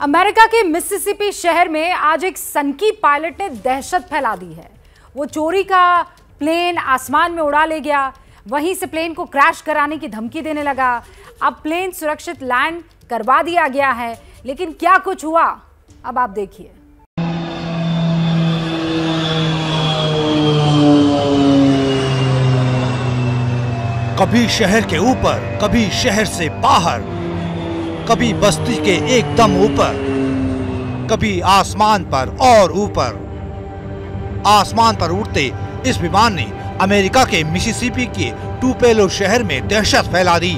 America के Mississippi शहर में आज एक सनकी पायलट ने दहशत फैला दी है। वो चोरी का प्लेन आसमान में उड़ा ले गया। वहीं से प्लेन को क्रैश कराने की धमकी देने लगा। अब प्लेन सुरक्षित लैंड करवा दिया गया है। लेकिन क्या कुछ हुआ? अब आप देखिए। कभी शहर के ऊपर, कभी शहर से बाहर। कभी बस्ती के एकदम ऊपर, कभी आसमान पर और ऊपर। आसमान पर उड़ते इस विमान ने अमेरिका के मिसिसिपी के टूपेलो शहर में दहशत फैला दी।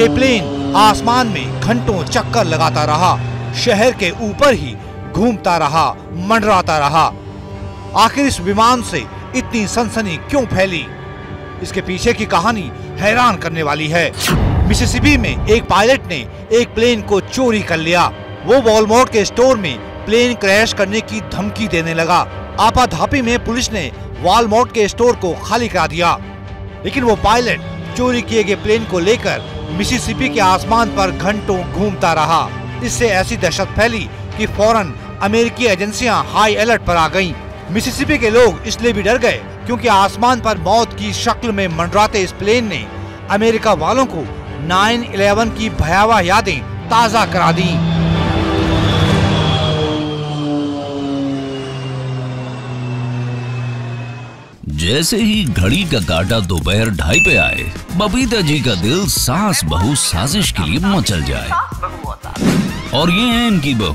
ये प्लेन आसमान में घंटों चक्कर लगाता रहा, शहर के ऊपर ही घूमता रहा, मंडराता रहा। आखिर इस विमान से इतनी सनसनी क्यों फैली? इसके पीछे की कहानी हैरान करने वाली है। मिसिसिपी में एक पायलट ने एक प्लेन को चोरी कर लिया। वो वॉलमार्ट के स्टोर में प्लेन क्रैश करने की धमकी देने लगा। आपाधापी में पुलिस ने वॉलमार्ट के स्टोर को खाली करा दिया। लेकिन वो पायलट चोरी किए गए प्लेन को लेकर मिसिसिपी के आसमान पर घंटों घूमता रहा। इससे ऐसी दहशत फैली कि फ़ौरन अमेरिकी एजेंसियाँ हाई अलर्ट पर आ गईं। मिसिसिपी के लोग इसलिए भी डर गए क्योंकि आसमान पर मौत की शक्ल में मंडराते इस प्लेन ने अमेरिका वालों को 9/11 की भयावह यादें ताज़ा करा दी। जैसे ही घड़ी का काटा दोपहर ढाई पे आए, बबीता जी का दिल सास बहू साजिश के लिए मचल जाए। और ये है इनकी बहू।